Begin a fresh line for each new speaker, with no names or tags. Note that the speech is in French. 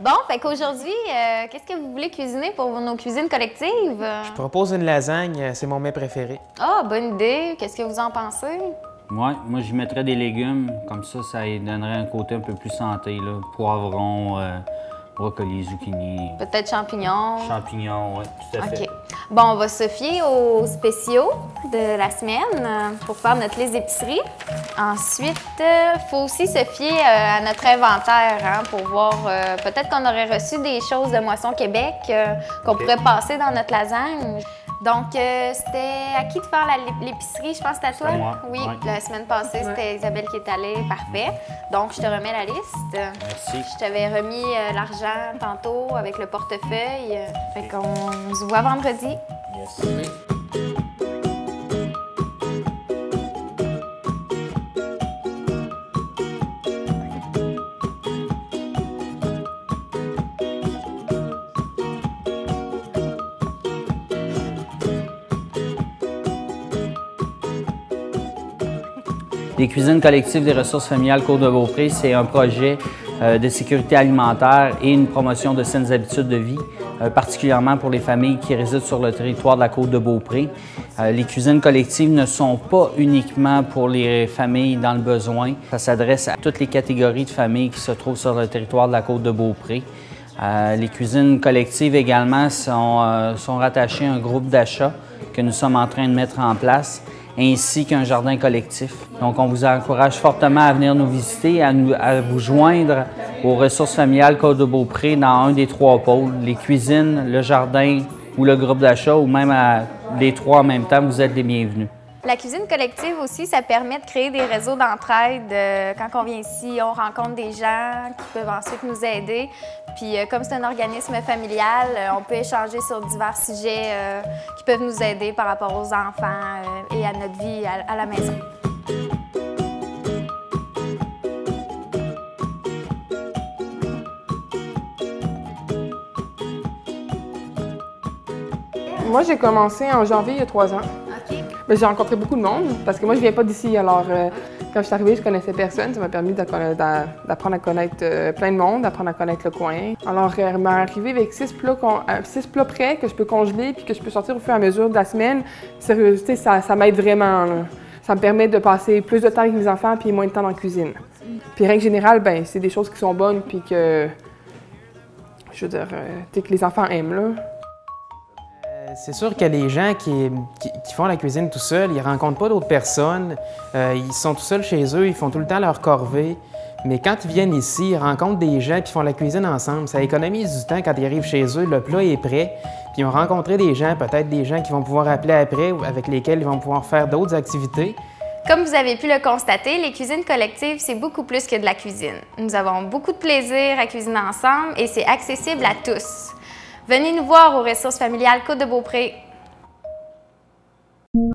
Bon, fait qu'aujourd'hui, euh, qu'est-ce que vous voulez cuisiner pour nos cuisines collectives?
Je propose une lasagne, euh, c'est mon mets préféré.
Ah, bonne idée. Qu'est-ce que vous en pensez?
Ouais, moi, j'y mettrais des légumes. Comme ça, ça donnerait un côté un peu plus santé. Là. Poivron, euh, brocoli, zucchini,
Peut-être champignons.
champignons, oui, tout à fait.
OK. Bon, on va se fier aux spéciaux de la semaine euh, pour faire notre liste d'épicerie. Ensuite, il faut aussi se fier euh, à notre inventaire hein, pour voir. euh, Peut-être qu'on aurait reçu des choses de Moisson Québec euh, qu'on pourrait passer dans notre lasagne. Donc, euh, c'était à qui de faire la- l'épicerie? Je pense que c'était à toi?
C'est à moi,
Oui,
ouais.
la semaine passée, c'était Isabelle qui est allée. Parfait. Donc, je te remets la liste.
Merci.
Je t'avais remis euh, l'argent tantôt avec le portefeuille. Fait qu'on se voit vendredi.
Yes. Les cuisines collectives des ressources familiales Côte de Beaupré, c'est un projet euh, de sécurité alimentaire et une promotion de saines habitudes de vie, euh, particulièrement pour les familles qui résident sur le territoire de la Côte de Beaupré. Euh, les cuisines collectives ne sont pas uniquement pour les familles dans le besoin. Ça s'adresse à toutes les catégories de familles qui se trouvent sur le territoire de la Côte de Beaupré. Les cuisines collectives également sont, sont rattachées à un groupe d'achat que nous sommes en train de mettre en place, ainsi qu'un jardin collectif. Donc, on vous encourage fortement à venir nous visiter, à, nous- à vous joindre aux ressources familiales Côte de Beaupré dans un des trois pôles, les cuisines, le jardin ou le groupe d'achat, ou même à les trois en même temps, vous êtes les bienvenus.
La cuisine collective aussi, ça permet de créer des réseaux d'entraide. Euh, Quand on vient ici, on rencontre des gens qui peuvent ensuite nous aider. Puis euh, comme c'est un organisme familial, euh, on peut échanger sur divers sujets qui peuvent nous aider par rapport aux enfants à notre vie à, à la maison.
Moi, j'ai commencé en janvier il y a trois ans. J'ai rencontré beaucoup de monde parce que moi, je viens pas d'ici. Alors, euh, quand je suis arrivée, je connaissais personne. Ça m'a permis d'apprendre à connaître euh, plein de monde, d'apprendre à connaître le coin. Alors, euh, m'arriver avec six plats, euh, six plats prêts que je peux congeler puis que je peux sortir au fur et à mesure de la semaine, sérieux, ça, ça m'aide vraiment. Ça me permet de passer plus de temps avec mes enfants puis moins de temps dans la cuisine. Puis, règle générale, ben, c'est des choses qui sont bonnes puis que, je veux dire, euh, que les enfants aiment, là.
C'est sûr que les gens qui, qui- qui font la cuisine tout seuls, ils rencontrent pas d'autres personnes. Euh, ils sont tout seuls chez eux, ils font tout le temps leur corvée. Mais quand ils viennent ici, ils rencontrent des gens puis font la cuisine ensemble. Ça économise du temps quand ils arrivent chez eux, le plat est prêt. Puis ils vont rencontrer des gens, peut-être des gens qui vont pouvoir appeler après ou avec lesquels ils vont pouvoir faire d'autres activités.
Comme vous avez pu le constater, les cuisines collectives, c'est beaucoup plus que de la cuisine. Nous avons beaucoup de plaisir à cuisiner ensemble et c'est accessible à tous. Venez nous voir aux ressources familiales Côte de Beaupré.